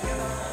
together. Uh,